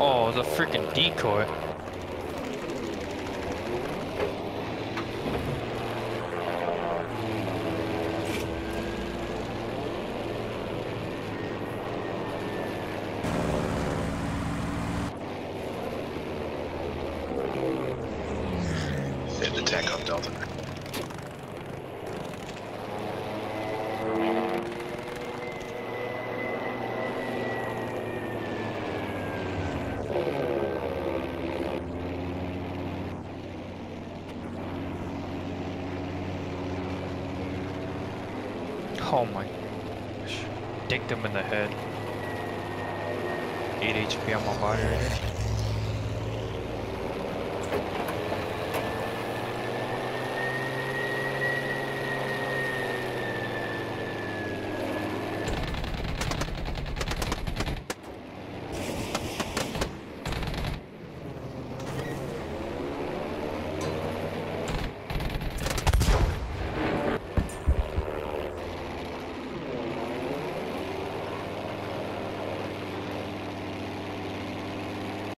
Oh, the freaking decoy. Hit the tank on Delta. Oh my gosh. Dicked him in the head. 8 HP on my body right here.